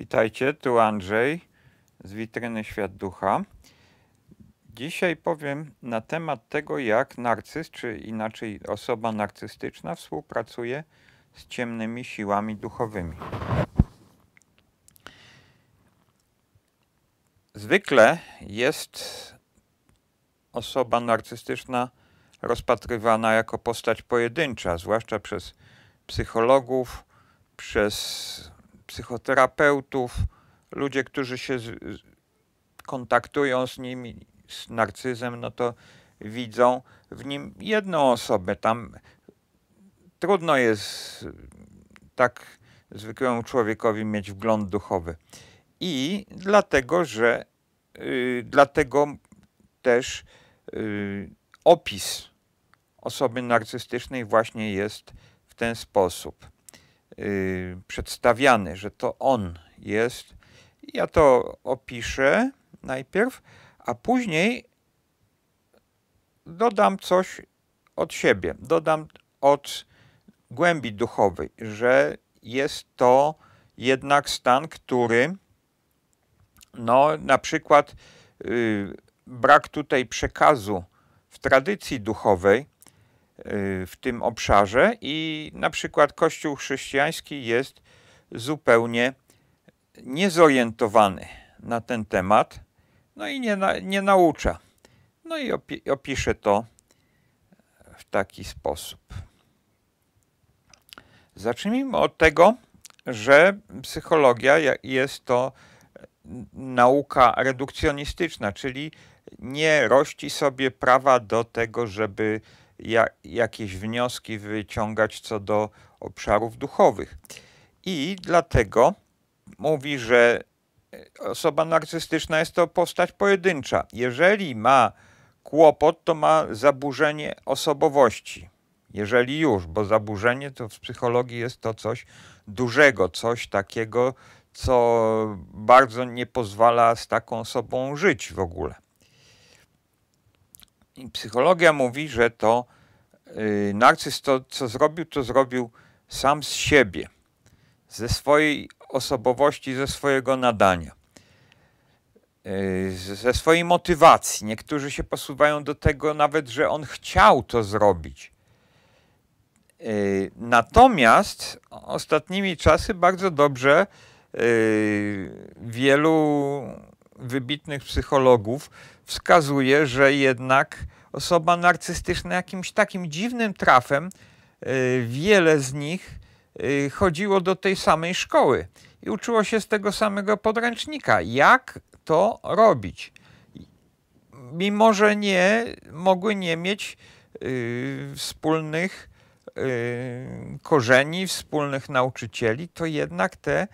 Witajcie, tu Andrzej z witryny Świat Ducha. Dzisiaj powiem na temat tego, jak narcyz, czy inaczej osoba narcystyczna współpracuje z ciemnymi siłami duchowymi. Zwykle jest osoba narcystyczna rozpatrywana jako postać pojedyncza, zwłaszcza przez psychologów, przez psychoterapeutów, ludzie, którzy się z, kontaktują z nimi, z narcyzem, no to widzą w nim jedną osobę. Tam trudno jest tak zwykłemu człowiekowi mieć wgląd duchowy. I dlatego, że yy, dlatego też yy, opis osoby narcystycznej właśnie jest w ten sposób przedstawiany, że to on jest. Ja to opiszę najpierw, a później dodam coś od siebie, dodam od głębi duchowej, że jest to jednak stan, który no na przykład yy, brak tutaj przekazu w tradycji duchowej Y, w tym obszarze i na przykład Kościół chrześcijański jest zupełnie niezorientowany na ten temat, no i nie, nie naucza. No i opi opiszę to w taki sposób. Zacznijmy od tego, że psychologia jest to nauka redukcjonistyczna, czyli nie rości sobie prawa do tego, żeby jakieś wnioski wyciągać co do obszarów duchowych. I dlatego mówi, że osoba narcystyczna jest to postać pojedyncza. Jeżeli ma kłopot, to ma zaburzenie osobowości. Jeżeli już, bo zaburzenie to w psychologii jest to coś dużego, coś takiego, co bardzo nie pozwala z taką osobą żyć w ogóle. Psychologia mówi, że to yy, narcyz to, co zrobił, to zrobił sam z siebie, ze swojej osobowości, ze swojego nadania, yy, ze swojej motywacji. Niektórzy się posuwają do tego nawet, że on chciał to zrobić. Yy, natomiast ostatnimi czasy bardzo dobrze yy, wielu wybitnych psychologów wskazuje, że jednak osoba narcystyczna jakimś takim dziwnym trafem, y, wiele z nich y, chodziło do tej samej szkoły i uczyło się z tego samego podręcznika, jak to robić. Mimo, że nie mogły nie mieć y, wspólnych korzeni, wspólnych nauczycieli, to jednak te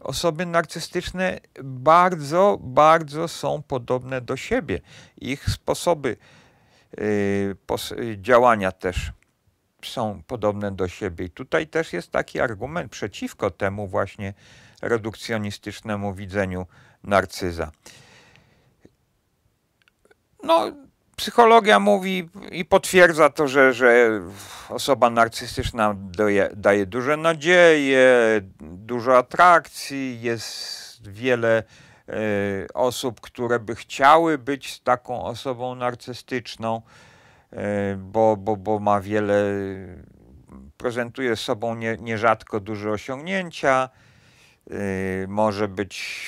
osoby narcystyczne bardzo, bardzo są podobne do siebie. Ich sposoby y, działania też są podobne do siebie. I tutaj też jest taki argument przeciwko temu właśnie redukcjonistycznemu widzeniu narcyza. No, psychologia mówi i potwierdza to, że, że osoba narcystyczna daje, daje duże nadzieje, dużo atrakcji, jest wiele y, osób, które by chciały być z taką osobą narcystyczną, y, bo, bo, bo ma wiele, prezentuje sobą nie, nierzadko duże osiągnięcia, y, może być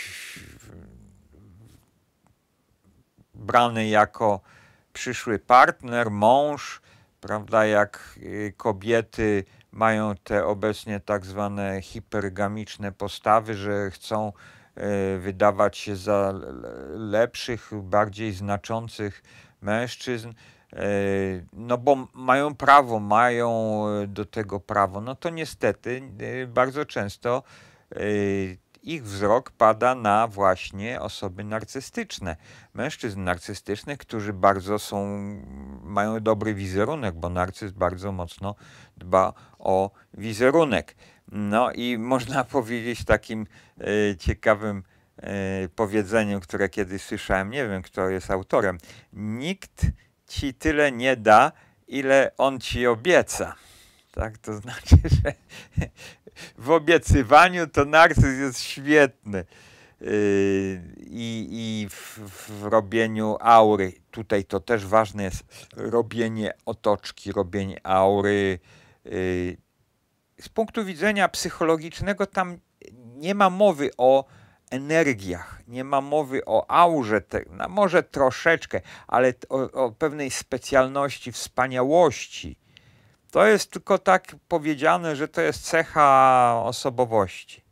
brany jako przyszły partner, mąż, prawda, jak y, kobiety mają te obecnie tak zwane hipergamiczne postawy, że chcą y, wydawać się za lepszych, bardziej znaczących mężczyzn, y, no bo mają prawo, mają do tego prawo. No to niestety bardzo często ich wzrok pada na właśnie osoby narcystyczne. Mężczyzn narcystycznych, którzy bardzo są, mają dobry wizerunek, bo narcyz bardzo mocno dba o wizerunek. No i można powiedzieć takim e, ciekawym e, powiedzeniem, które kiedyś słyszałem, nie wiem kto jest autorem. Nikt ci tyle nie da, ile on ci obieca. Tak, to znaczy, że w obiecywaniu to narcyz jest świetny. Yy, I, i w, w, robieniu aury. Tutaj to też ważne jest robienie otoczki, robienie aury. Yy, z punktu widzenia psychologicznego, tam nie ma mowy o energiach, nie ma mowy o aurze, te, no może troszeczkę, ale o, o pewnej specjalności, wspaniałości. To jest tylko tak powiedziane, że to jest cecha osobowości.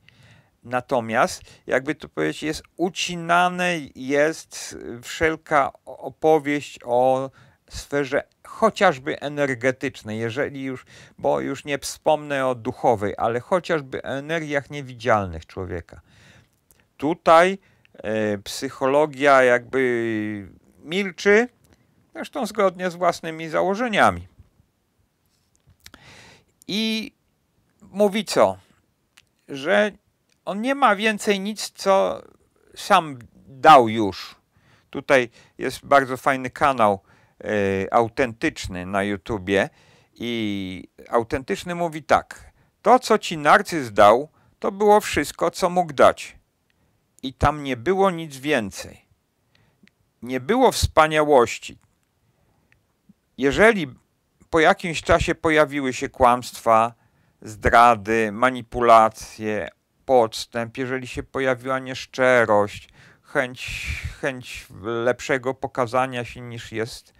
Natomiast, jakby to powiedzieć, jest ucinane jest wszelka opowieść o sferze chociażby energetycznej, jeżeli już, bo już nie wspomnę o duchowej, ale chociażby energiach niewidzialnych człowieka. Tutaj e, psychologia jakby milczy, zresztą zgodnie z własnymi założeniami. I mówi co? Że on nie ma więcej nic, co sam dał już. Tutaj jest bardzo fajny kanał e, autentyczny na YouTubie i autentyczny mówi tak. To, co ci narcyz dał, to było wszystko, co mógł dać. I tam nie było nic więcej. Nie było wspaniałości. Jeżeli po jakimś czasie pojawiły się kłamstwa, zdrady, manipulacje, podstęp, jeżeli się pojawiła nieszczerość, chęć, chęć lepszego pokazania się niż jest,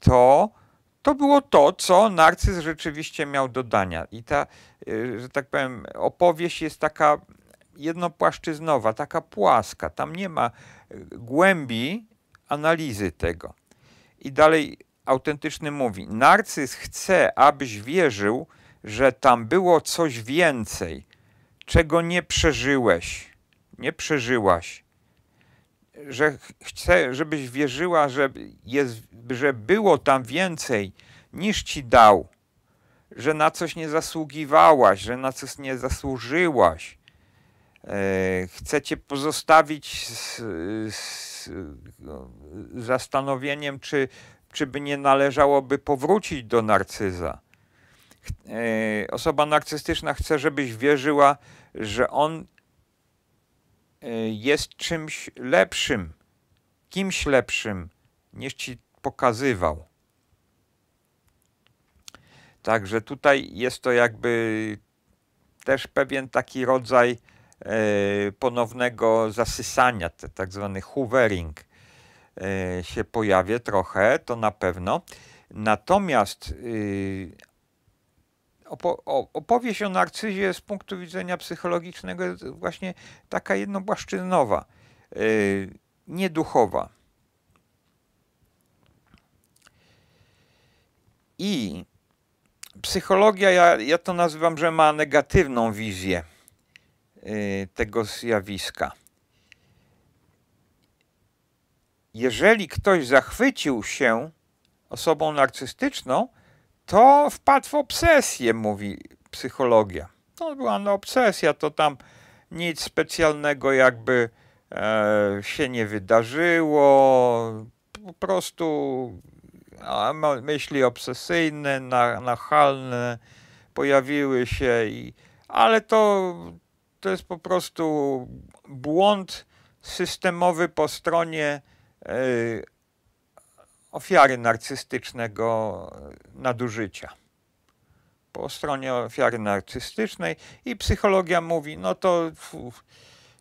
to to było to, co narcyz rzeczywiście miał do dania. I ta, y, że tak powiem, opowieść jest taka jednopłaszczyznowa, taka płaska. Tam nie ma y, głębi analizy tego. I dalej autentyczny mówi: Narcyz chce, abyś wierzył, że tam było coś więcej, czego nie przeżyłeś, nie przeżyłaś. Że chce, żebyś wierzyła, że, jest, że było tam więcej niż ci dał, że na coś nie zasługiwałaś, że na coś nie zasłużyłaś. E, chcę cię pozostawić z, z no, zastanowieniem, czy, czy by nie należałoby powrócić do narcyza. E, osoba narcystyczna chce, żebyś wierzyła, że on e, jest czymś lepszym, kimś lepszym, niż ci pokazywał. Także tutaj jest to jakby też pewien taki rodzaj e, ponownego zasysania, tak zwany hoovering się pojawia trochę, to na pewno. Natomiast y, opo opowieść o narcyzie z punktu widzenia psychologicznego jest właśnie taka jednopłaszczyznowa, yy, nieduchowa. I psychologia, ja, ja to nazywam, że ma negatywną wizję yy, tego zjawiska. Jeżeli ktoś zachwycił się osobą narcystyczną, to wpadł w obsesję, mówi psychologia. To była no, obsesja, to tam nic specjalnego jakby e, się nie wydarzyło. Po prostu myśli obsesyjne, na, nachalne pojawiły się, i, ale to, to jest po prostu błąd systemowy po stronie ofiary narcystycznego nadużycia. Po stronie ofiary narcystycznej i psychologia mówi, no to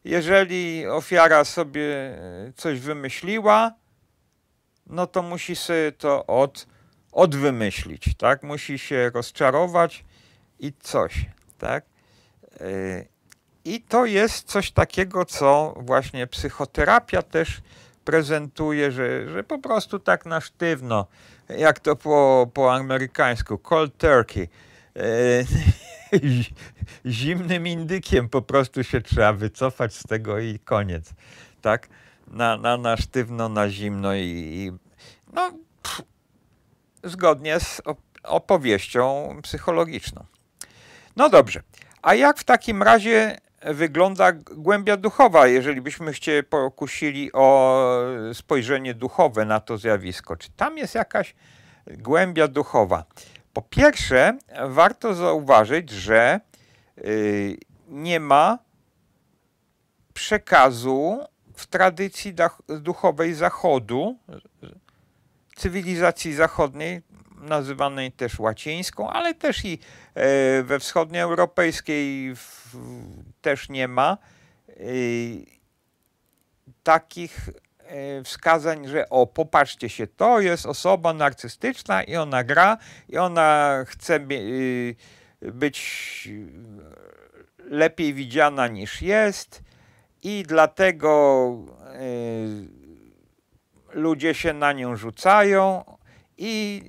jeżeli ofiara sobie coś wymyśliła, no to musi sobie to od, odwymyślić, tak? Musi się rozczarować i coś, tak? Y, I to jest coś takiego, co właśnie psychoterapia też prezentuje, że, że po prostu tak na sztywno, jak to po, po amerykańsku, cold turkey, e, zimnym indykiem po prostu się trzeba wycofać z tego i koniec, tak? Na, na, na sztywno, na zimno i, i no, pff, zgodnie z opowieścią psychologiczną. No dobrze, a jak w takim razie wygląda głębia duchowa, jeżeli byśmy chcieli pokusili o spojrzenie duchowe na to zjawisko. Czy tam jest jakaś głębia duchowa? Po pierwsze, warto zauważyć, że nie ma przekazu w tradycji duchowej Zachodu, cywilizacji zachodniej, nazywanej też łacińską, ale też i e, we wschodnioeuropejskiej też nie ma e, takich e, wskazań, że o, popatrzcie się, to jest osoba narcystyczna i ona gra i ona chce być lepiej widziana niż jest i dlatego ludzie się na nią rzucają i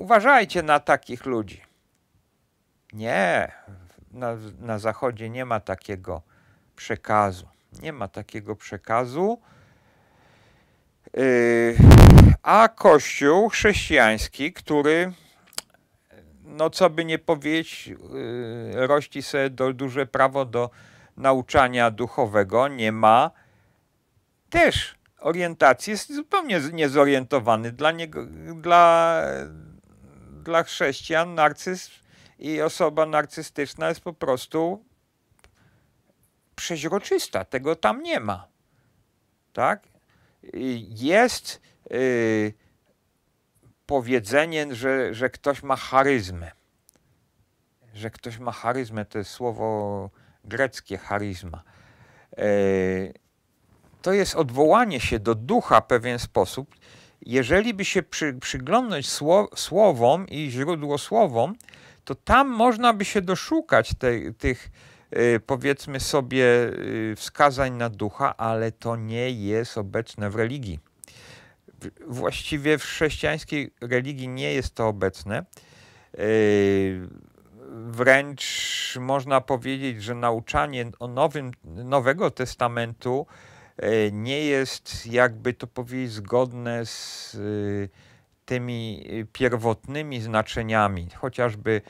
uważajcie na takich ludzi. Nie, na, na Zachodzie nie ma takiego przekazu. Nie ma takiego przekazu. Yy, a Kościół chrześcijański, który, no co by nie powiedzieć, yy, rości sobie do, duże prawo do nauczania duchowego, nie ma też orientacji, jest zupełnie niezorientowany. Dla niego, dla, dla chrześcijan narcyzm i osoba narcystyczna jest po prostu przeźroczysta. Tego tam nie ma. Tak? Jest yy, powiedzenie, że, że ktoś ma charyzmę. Że ktoś ma charyzmę, to jest słowo greckie charyzma. Yy, to jest odwołanie się do ducha w pewien sposób. Jeżeli by się przy, przyglądać słowom i źródło słowom, to tam można by się doszukać te, tych y, powiedzmy sobie y, wskazań na ducha, ale to nie jest obecne w religii. Właściwie w chrześcijańskiej religii nie jest to obecne. Y, wręcz można powiedzieć, że nauczanie o nowym, Nowego Testamentu nie jest, jakby to powiedzieć, zgodne z y, tymi pierwotnymi znaczeniami. Chociażby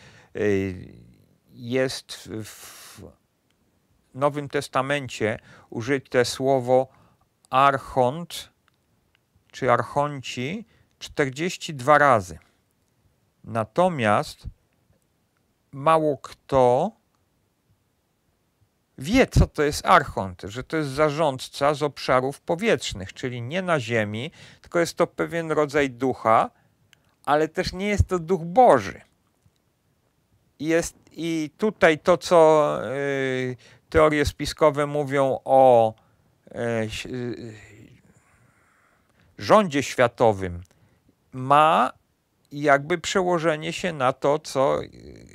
jest w Nowym Testamencie użyte słowo archont czy archonci 42 razy. Natomiast mało kto wie, co to jest archont, że to jest zarządca z obszarów powietrznych, czyli nie na ziemi, tylko jest to pewien rodzaj ducha, ale też nie jest to duch Boży. Jest, I tutaj to, co y, teorie spiskowe mówią o y, y, rządzie światowym, ma jakby przełożenie się na to, co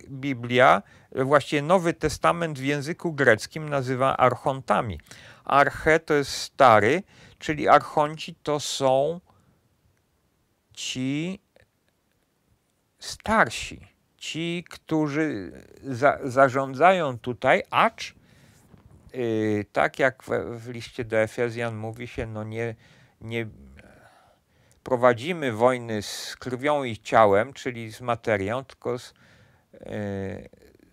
Biblia właściwie Nowy Testament w języku greckim nazywa archontami. Arche to jest stary, czyli archonci to są ci starsi, ci, którzy za, zarządzają tutaj, acz yy, tak jak w, w, liście do Efezjan mówi się, no nie, nie prowadzimy wojny z krwią i ciałem, czyli z materią, tylko z, yy,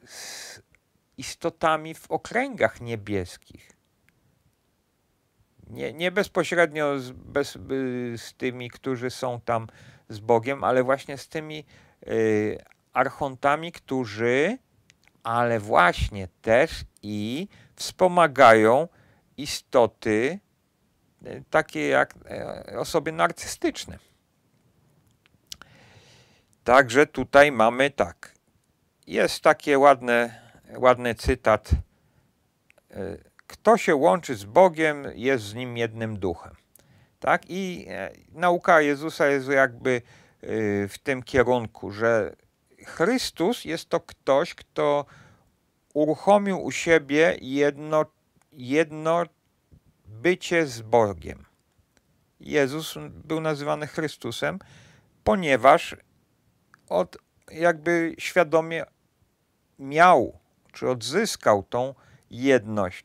z istotami w okręgach niebieskich. Nie, nie bezpośrednio z, bez, z tymi, którzy są tam z Bogiem, ale właśnie z tymi y, archontami, którzy, ale właśnie też i wspomagają istoty takie jak y, osoby narcystyczne. Także tutaj mamy tak jest taki ładny, ładny cytat. E, kto się łączy z Bogiem, jest z nim jednym duchem. Tak? I e, nauka Jezusa jest jakby e, w tym kierunku, że Chrystus jest to ktoś, kto uruchomił u siebie jedno, jedno bycie z Bogiem. Jezus był nazywany Chrystusem, ponieważ od, jakby świadomie miał, czy odzyskał tą jedność,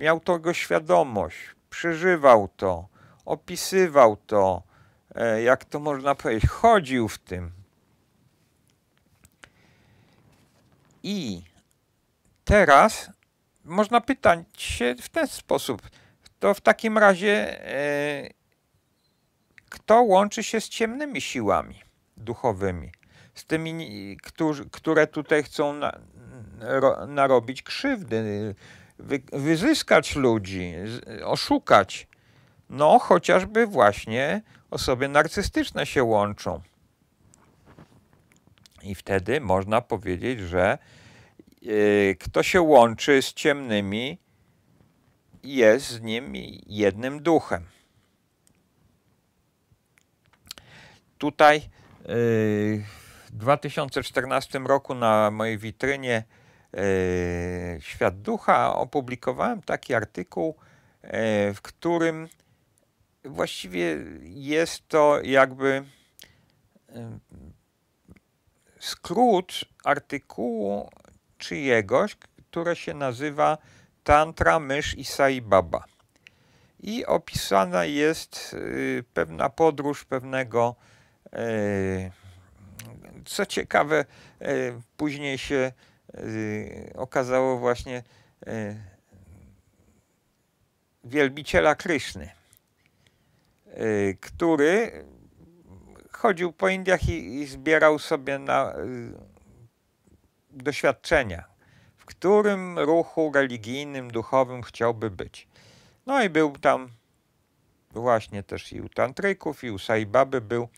miał tego świadomość, przeżywał to, opisywał to, e, jak to można powiedzieć, chodził w tym. I teraz można pytać się w ten sposób, to w takim razie e, kto łączy się z ciemnymi siłami duchowymi? z tymi, którzy, które tutaj chcą na, narobić krzywdy, wy, wyzyskać ludzi, oszukać. No, chociażby właśnie osoby narcystyczne się łączą. I wtedy można powiedzieć, że yy, kto się łączy z ciemnymi, jest z nim jednym duchem. Tutaj yy, w 2014 roku na mojej witrynie yy, Świat Ducha opublikowałem taki artykuł, yy, w którym właściwie jest to jakby skrót artykułu czyjegoś, które się nazywa Tantra, Mysz i Sai Baba. I opisana jest y, pewna podróż pewnego, y, co ciekawe, y, później się okazało właśnie wielbiciela Kryszny, który chodził po Indiach i, i zbierał sobie na doświadczenia którym ruchu religijnym, duchowym chciałby być. No i był tam właśnie też i u tantryków, i u Saibaby był.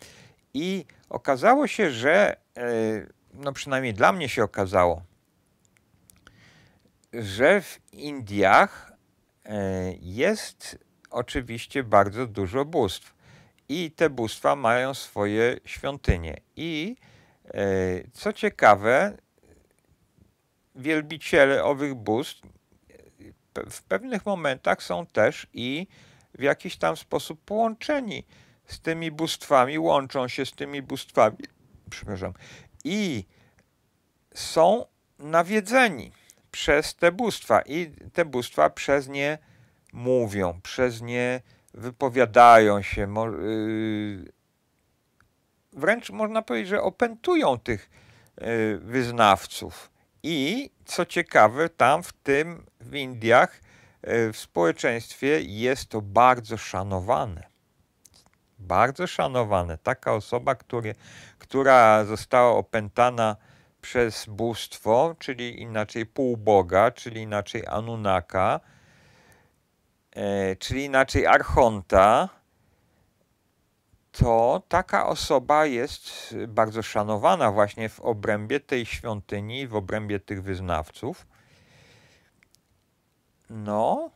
I okazało się, że, e, no przynajmniej dla mnie się okazało, że w Indiach e, jest oczywiście bardzo dużo bóstw. I te bóstwa mają swoje świątynie. I e, co ciekawe, wielbiciele owych bóstw w pewnych momentach są też i w jakiś tam sposób połączeni z tymi bóstwami, łączą się z tymi bóstwami, przepraszam, i są nawiedzeni przez te bóstwa i te bóstwa przez nie mówią, przez nie wypowiadają się, y, wręcz można powiedzieć, że opętują tych y, wyznawców. I co ciekawe, tam w tym, w Indiach, e, w społeczeństwie jest to bardzo szanowane. Bardzo szanowane. Taka osoba, który, która została opętana przez bóstwo, czyli inaczej półboga, czyli inaczej Anunnaka, e, czyli inaczej Archonta, to taka osoba jest bardzo szanowana właśnie w obrębie tej świątyni, w obrębie tych wyznawców. No,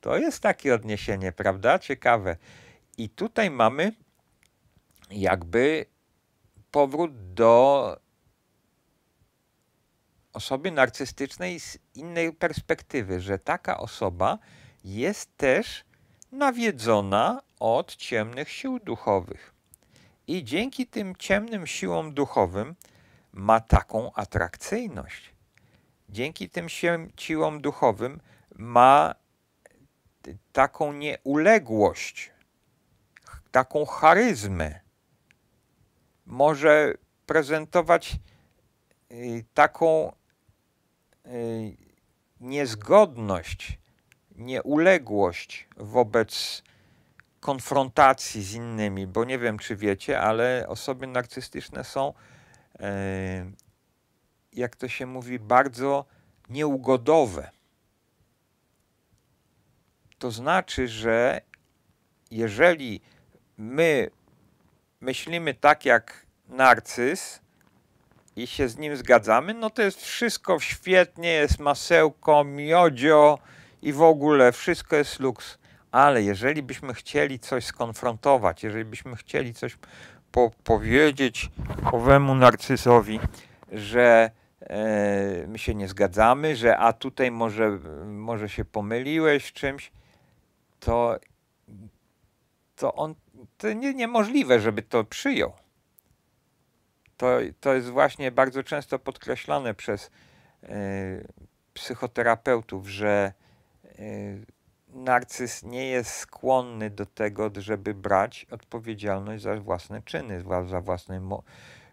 to jest takie odniesienie, prawda? Ciekawe. I tutaj mamy jakby powrót do osoby narcystycznej z innej perspektywy, że taka osoba jest też nawiedzona od ciemnych sił duchowych. I dzięki tym ciemnym siłom duchowym ma taką atrakcyjność. Dzięki tym siłom duchowym ma taką nieuległość, taką charyzmę. Może prezentować y, taką y, niezgodność, nieuległość wobec konfrontacji z innymi, bo nie wiem, czy wiecie, ale osoby narcystyczne są, e, jak to się mówi, bardzo nieugodowe. To znaczy, że jeżeli my myślimy tak jak narcyz i się z nim zgadzamy, no to jest wszystko świetnie, jest masełko, miodzio i w ogóle wszystko jest luks ale jeżeli byśmy chcieli coś skonfrontować, jeżeli byśmy chcieli coś po powiedzieć owemu narcyzowi, że e, my się nie zgadzamy, że a tutaj może, może się pomyliłeś czymś, to, to on to nie, niemożliwe, żeby to przyjął. To, to jest właśnie bardzo często podkreślane przez e, psychoterapeutów, że e, narcyz nie jest skłonny do tego, żeby brać odpowiedzialność za własne czyny, za własne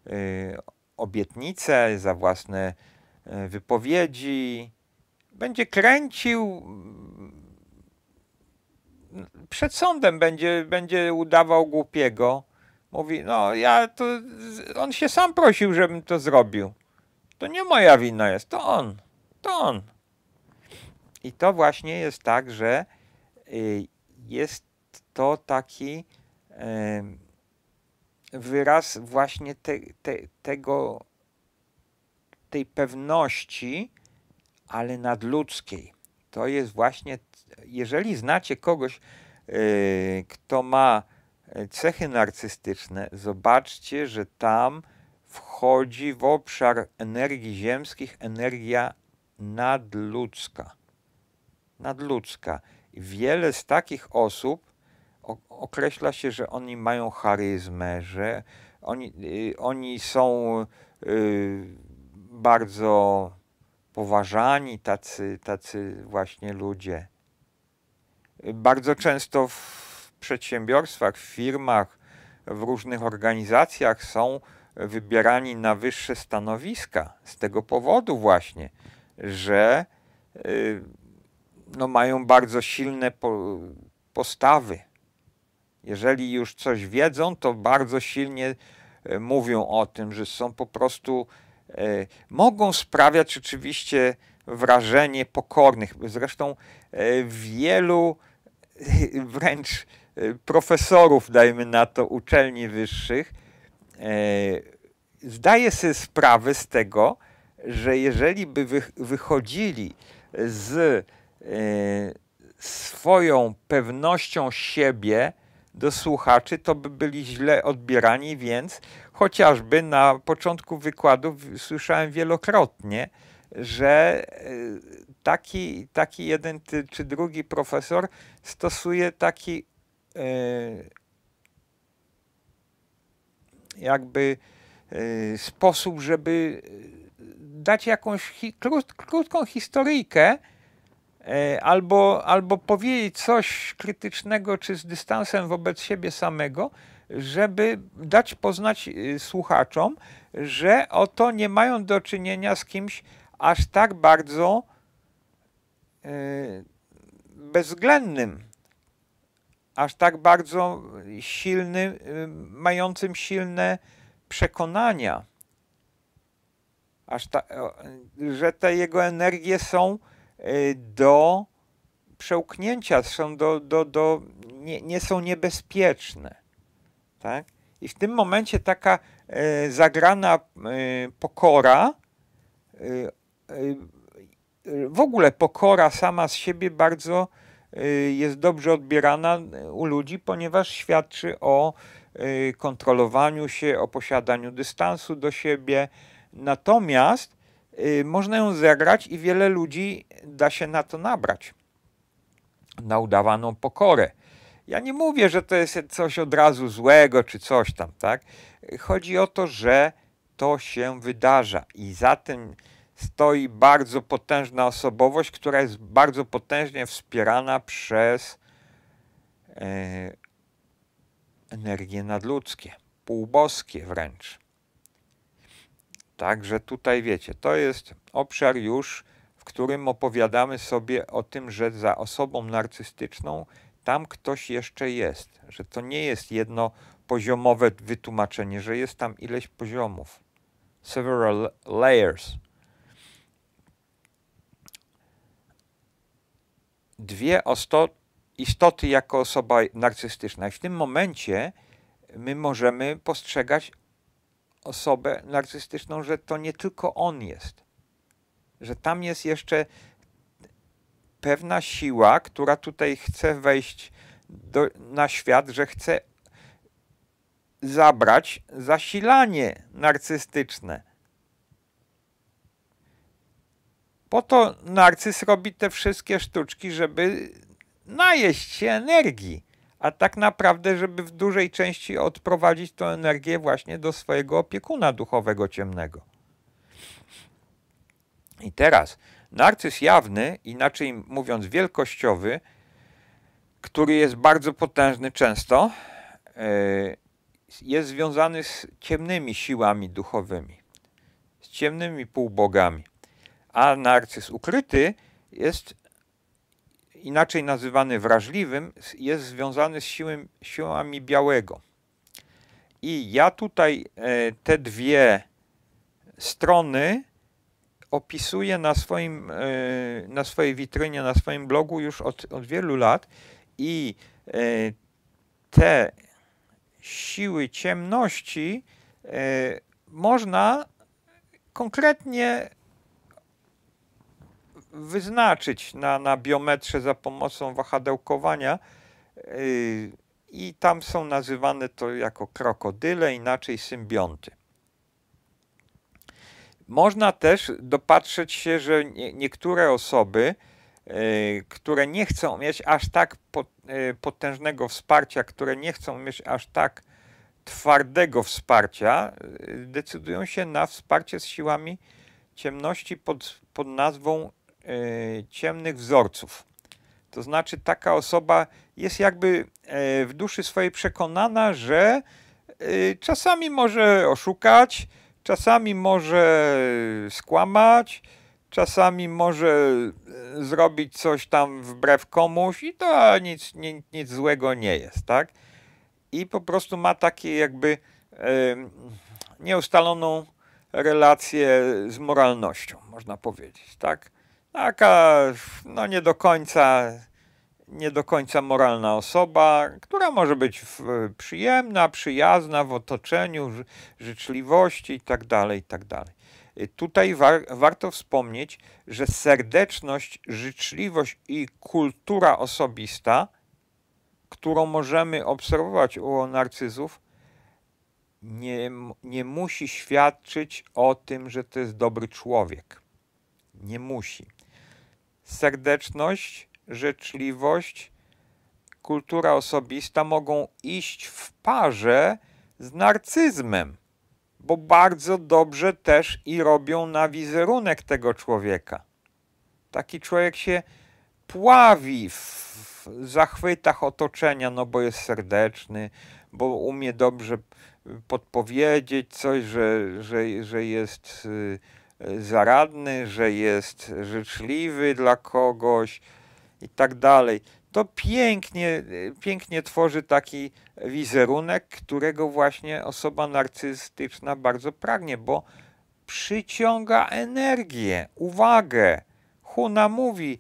y, obietnice, za własne y, wypowiedzi. Będzie kręcił przed sądem, będzie, będzie udawał głupiego. Mówi, no ja to, on się sam prosił, żebym to zrobił. To nie moja wina jest, to on, to on. I to właśnie jest tak, że y, jest to taki wyraz właśnie te, te, tego, tej pewności, ale nadludzkiej. To jest właśnie, jeżeli znacie kogoś, yy, kto ma cechy narcystyczne, zobaczcie, że tam wchodzi w obszar energii ziemskich energia nadludzka. Nadludzka. Wiele z takich osób określa się, że oni mają charyzmę, że oni, y, oni są y, bardzo poważani, tacy, tacy właśnie ludzie. Bardzo często w przedsiębiorstwach, w firmach, w różnych organizacjach są wybierani na wyższe stanowiska z tego powodu właśnie, że y, no, mają bardzo silne postawy jeżeli już coś wiedzą, to bardzo silnie e, mówią o tym, że są po prostu, e, mogą sprawiać oczywiście wrażenie pokornych. Zresztą e, wielu wręcz profesorów, dajmy na to, uczelni wyższych, zdaje sobie sprawę z tego, że jeżeli by wychodzili z swoją pewnością siebie, do słuchaczy, to by byli źle odbierani, więc chociażby na początku wykładu słyszałem wielokrotnie, że e, taki, taki jeden czy drugi profesor stosuje taki e, jakby e, sposób, żeby dać jakąś krótką historyjkę, E, albo, albo powiedzieć coś krytycznego czy z dystansem wobec siebie samego, żeby dać poznać y, słuchaczom, że oto nie mają do czynienia z kimś aż tak bardzo e, bezwzględnym, aż tak bardzo silnym, y, mającym silne przekonania, aż ta, że te jego energie są do przełknięcia, są do, do, do, nie, nie są niebezpieczne. Tak? I w tym momencie taka y, zagrana y, pokora, w ogóle pokora sama z siebie bardzo jest dobrze odbierana u ludzi, ponieważ świadczy o kontrolowaniu się, o posiadaniu dystansu do siebie. Natomiast Y, można ją zagrać i wiele ludzi da się na to nabrać. Na udawaną pokorę. Ja nie mówię, że to jest coś od razu złego czy coś tam, tak? Chodzi o to, że to się wydarza i za tym stoi bardzo potężna osobowość, która jest bardzo potężnie wspierana przez e, energie nadludzkie, półboskie wręcz. Także tutaj wiecie, to jest obszar już, w którym opowiadamy sobie o tym, że za osobą narcystyczną tam ktoś jeszcze jest, że to nie jest jedno poziomowe wytłumaczenie, że jest tam ileś poziomów. Several layers. Dwie istoty jako osoba narcystyczna. I w tym momencie my możemy postrzegać osobę narcystyczną, że to nie tylko on jest, że tam jest jeszcze pewna siła, która tutaj chce wejść do, na świat, że chce zabrać zasilanie narcystyczne. Po to narcyz robi te wszystkie sztuczki, żeby najeść się energii a tak naprawdę, żeby w dużej części odprowadzić tę energię właśnie do swojego opiekuna duchowego ciemnego. I teraz narcyz jawny, inaczej mówiąc wielkościowy, który jest bardzo potężny często, e, jest związany z ciemnymi siłami duchowymi, z ciemnymi półbogami. A narcyz ukryty jest inaczej nazywany wrażliwym, jest związany z siłami białego. I ja tutaj e, te dwie strony opisuję na, swoim, e, na swojej witrynie, na swoim blogu już od, od wielu lat i e, te siły ciemności można konkretnie wyznaczyć na, na biometrze za pomocą wahadełkowania i tam są nazywane to jako krokodyle, inaczej symbionty. Można też dopatrzeć się, że nie, niektóre osoby, y, które nie chcą mieć aż tak y, potężnego wsparcia, które nie chcą mieć aż tak twardego wsparcia, y, decydują się na wsparcie z siłami ciemności pod, pod nazwą ciemnych wzorców. To znaczy, taka osoba jest jakby w duszy swojej przekonana, że czasami może oszukać, Czasami może skłamać, czasami może e, zrobić coś tam wbrew komuś i to nic, nic, nic złego nie jest, tak? I po prostu ma takie jakby e, nieustaloną relację z moralnością, można powiedzieć, tak? Taka, no nie do końca nie do końca moralna osoba, która może być przyjemna, przyjazna w otoczeniu, życzliwości itd. Tak itd. Tak y, tutaj war, warto wspomnieć, że serdeczność, życzliwość i kultura osobista, którą możemy obserwować u narcyzów, nie, nie musi świadczyć o tym, że to jest dobry człowiek. Nie musi. Serdeczność życzliwość, kultura osobista mogą iść w parze z narcyzmem, bo bardzo dobrze też i robią na wizerunek tego człowieka. Taki człowiek się pławi w zachwytach otoczenia, no bo jest serdeczny, bo umie dobrze podpowiedzieć coś, że, że, że jest y, zaradny, że jest życzliwy dla kogoś, i tak dalej. To pięknie, pięknie tworzy taki wizerunek, którego właśnie osoba narcystyczna bardzo pragnie, bo przyciąga energię, uwagę. Huna mówi,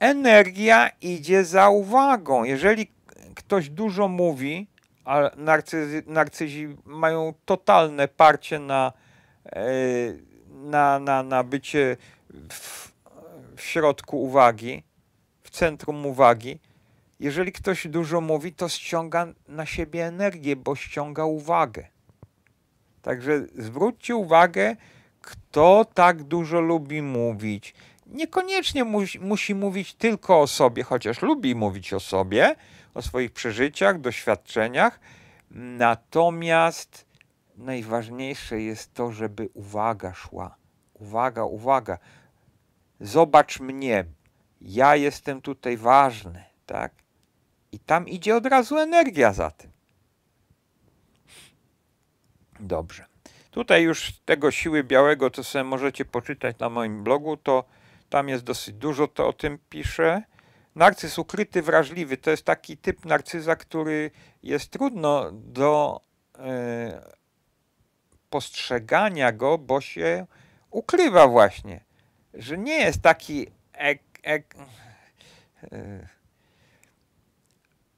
energia idzie za uwagą. Jeżeli ktoś dużo mówi, a narcyzy, narcyzi mają totalne parcie na, e, na, na, na bycie w, w środku uwagi, centrum uwagi. Jeżeli ktoś dużo mówi, to ściąga na siebie energię, bo ściąga uwagę. Także zwróćcie uwagę, kto tak dużo lubi mówić. Niekoniecznie musi, musi mówić tylko o sobie, chociaż lubi mówić o sobie, o swoich przeżyciach, doświadczeniach. Natomiast najważniejsze jest to, żeby uwaga szła. Uwaga, uwaga. Zobacz mnie, ja jestem tutaj ważny, tak? I tam idzie od razu energia za tym. Dobrze. Tutaj już tego siły białego, to sobie możecie poczytać na moim blogu, to tam jest dosyć dużo, to o tym piszę. Narcyz ukryty, wrażliwy, to jest taki typ narcyza, który jest trudno do e, postrzegania go, bo się ukrywa właśnie, że nie jest taki ek, ek, e,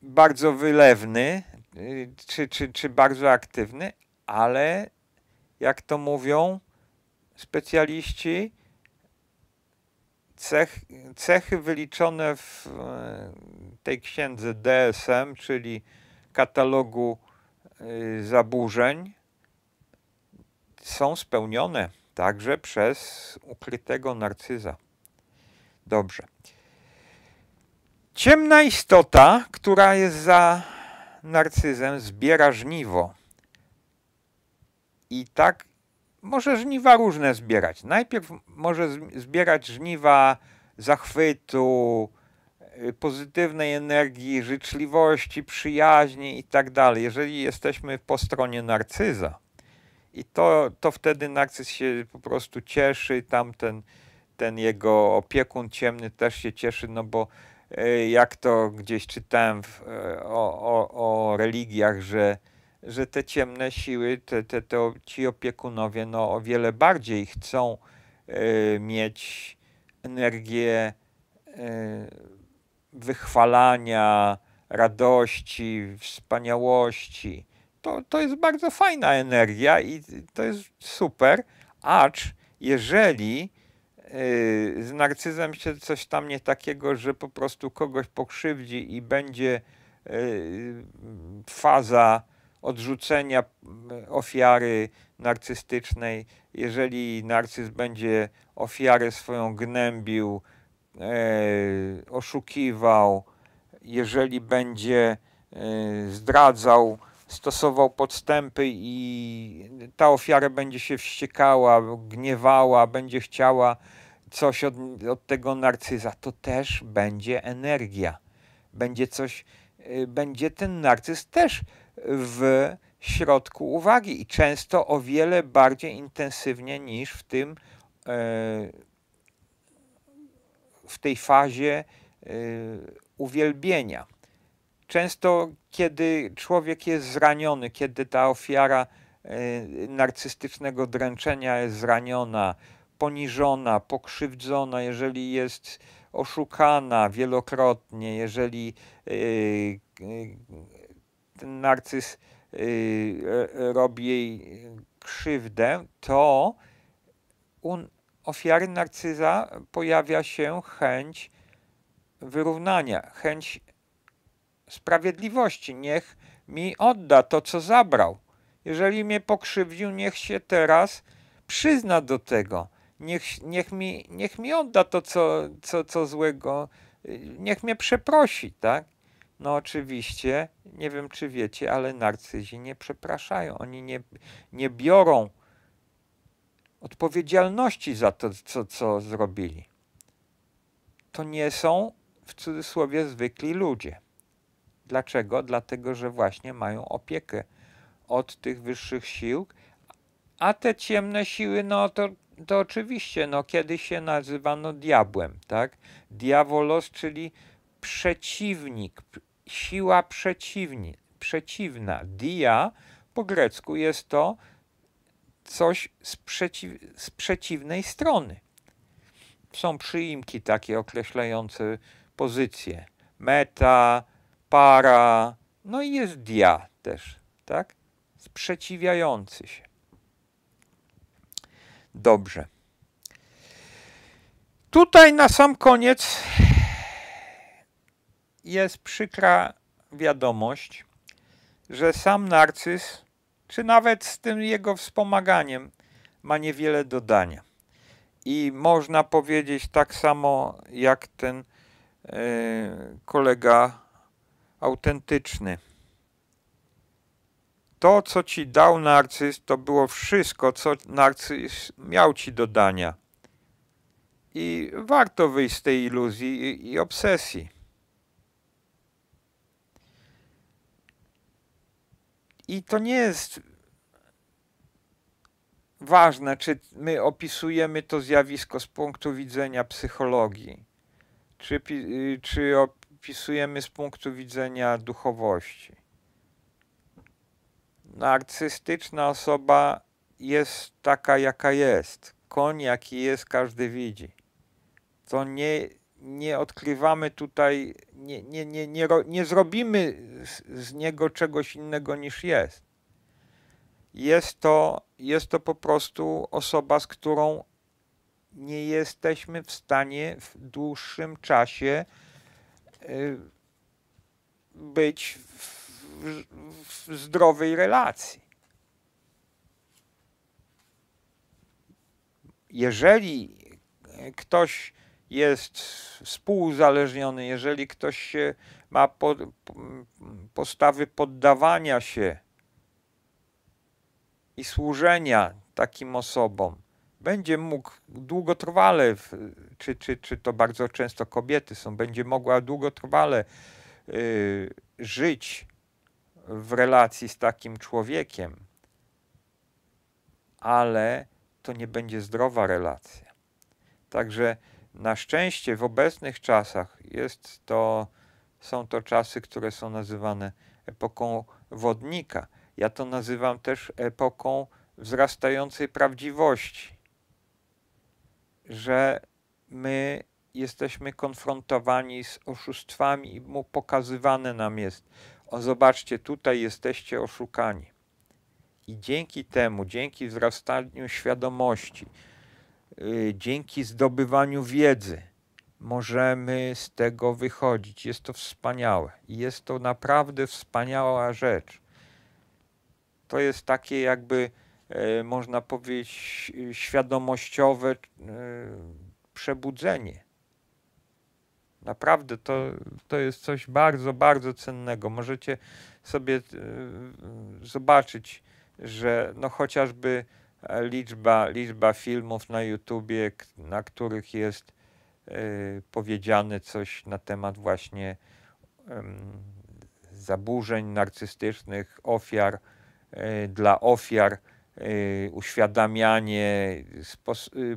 bardzo wylewny, y, czy, czy, czy bardzo aktywny, ale jak to mówią specjaliści, cech, cechy wyliczone w e, tej księdze DSM, czyli katalogu y, zaburzeń, są spełnione także przez ukrytego narcyza. Dobrze. Ciemna istota, która jest za narcyzem, zbiera żniwo. I tak może żniwa różne zbierać. Najpierw może zbierać żniwa zachwytu, y, pozytywnej energii, życzliwości, przyjaźni i tak. Jeżeli jesteśmy po stronie narcyza, i to, to wtedy narcyz się po prostu cieszy, tamten ten jego opiekun ciemny też się cieszy, no bo e, jak to gdzieś czytałem w, e, o, o, o religiach, że, że te ciemne siły, te, te, te, ci opiekunowie no, o wiele bardziej chcą mieć energię wychwalania, radości, wspaniałości. To, to jest bardzo fajna energia i to jest super, acz jeżeli yy, z narcyzem się coś tam nie takiego, że po prostu kogoś pokrzywdzi i będzie yy, faza odrzucenia ofiary narcystycznej, jeżeli narcyz będzie ofiarę swoją gnębił, oszukiwał, jeżeli będzie zdradzał, stosował podstępy i ta ofiara będzie się wściekała, gniewała, będzie chciała coś od, od tego narcyza, to też będzie energia. Będzie coś, y, będzie ten narcyz też w środku uwagi i często o wiele bardziej intensywnie niż w tym e, w tej fazie e, uwielbienia. Często, kiedy człowiek jest zraniony, kiedy ta ofiara e, narcystycznego dręczenia jest zraniona, poniżona, pokrzywdzona, jeżeli jest oszukana wielokrotnie, jeżeli e, e, ten narcyz robi jej krzywdę, to u ofiary narcyza pojawia się chęć wyrównania, chęć sprawiedliwości. Niech mi odda to, co zabrał. Jeżeli mnie pokrzywdził, niech się teraz przyzna do tego. Niech, niech, mi, niech mi odda to, co, co, co złego. Niech mnie przeprosi, tak? No oczywiście, nie wiem czy wiecie, ale narcyzi nie przepraszają. Oni nie, nie biorą odpowiedzialności za to, co, co zrobili. To nie są w cudzysłowie zwykli ludzie. Dlaczego? Dlatego, że właśnie mają opiekę od tych wyższych sił, a te ciemne siły, no to, to oczywiście, no kiedyś się nazywano diabłem, tak? Diabolos, czyli przeciwnik, siła przeciwni, przeciwna. Dia po grecku jest to coś z, przeciw, z przeciwnej strony. Są przyimki takie określające pozycję. Meta, para, no i jest dia też, tak? Sprzeciwiający się. Dobrze. Tutaj na sam koniec jest przykra wiadomość, że sam narcyz, czy nawet z tym jego wspomaganiem, ma niewiele dodania. I można powiedzieć tak samo jak ten yy, kolega autentyczny. To, co ci dał narcyz, to było wszystko, co narcyz miał ci do dania. I warto wyjść z tej iluzji i, i obsesji. I to nie jest ważne, czy my opisujemy to zjawisko z punktu widzenia psychologii, czy, czy opisujemy z punktu widzenia duchowości. Narcystyczna osoba jest taka, jaka jest. Koń, jaki jest, każdy widzi. To nie, nie odkrywamy tutaj, nie, nie, nie, nie, nie zrobimy z, z niego czegoś innego niż jest. Jest to, jest to po prostu osoba, z którą nie jesteśmy w stanie w dłuższym czasie być w, w zdrowej relacji. Jeżeli ktoś jest współuzależniony, jeżeli ktoś ma po, postawy poddawania się i służenia takim osobom, będzie mógł długotrwale, czy, czy, czy to bardzo często kobiety są, będzie mogła długotrwale y, żyć w relacji z takim człowiekiem, ale to nie będzie zdrowa relacja. Także na szczęście w obecnych czasach jest to, są to czasy, które są nazywane epoką wodnika. Ja to nazywam też epoką wzrastającej prawdziwości że my jesteśmy konfrontowani z oszustwami i mu pokazywane nam jest, o zobaczcie, tutaj jesteście oszukani. I dzięki temu, dzięki wzrastaniu świadomości, yy, dzięki zdobywaniu wiedzy, możemy z tego wychodzić. Jest to wspaniałe jest to naprawdę wspaniała rzecz. To jest takie jakby, można powiedzieć, świadomościowe yy, przebudzenie. Naprawdę to, to jest coś bardzo, bardzo cennego. Możecie sobie zobaczyć że no chociażby e, liczba, liczba filmów na YouTubie, na których jest y, powiedziane coś na temat właśnie y, zaburzeń narcystycznych, ofiar, y, dla ofiar, uświadamianie,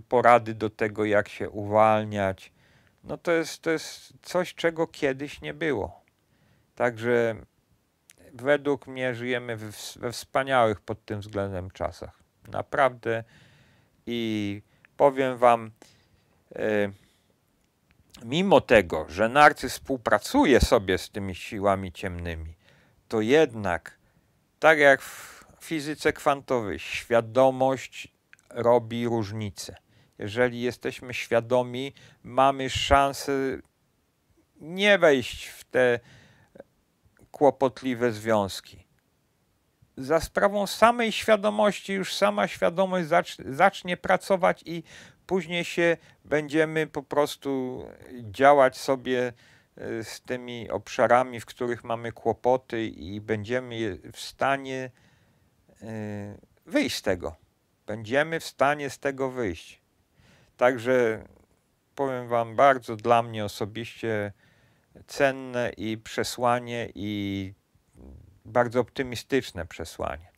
porady do tego, jak się uwalniać. No to jest, to jest coś, czego kiedyś nie było. Także według mnie żyjemy we wspaniałych pod tym względem czasach. Naprawdę. I powiem Wam, e, mimo tego, że narcyz współpracuje sobie z tymi siłami ciemnymi, to jednak, tak jak w fizyce kwantowej, świadomość robi różnicę. Jeżeli jesteśmy świadomi, mamy szansę nie wejść w te kłopotliwe związki. Za sprawą samej świadomości, już sama świadomość zacznie pracować i później się będziemy po prostu działać sobie e, z tymi obszarami, w których mamy kłopoty i będziemy w stanie wyjść z tego. Będziemy w stanie z tego wyjść. Także powiem Wam bardzo dla mnie osobiście cenne i przesłanie i bardzo optymistyczne przesłanie.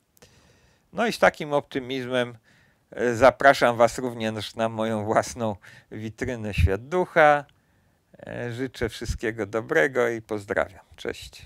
No i z takim optymizmem e, zapraszam Was również na moją własną witrynę Świat Ducha. E, życzę wszystkiego dobrego i pozdrawiam. Cześć.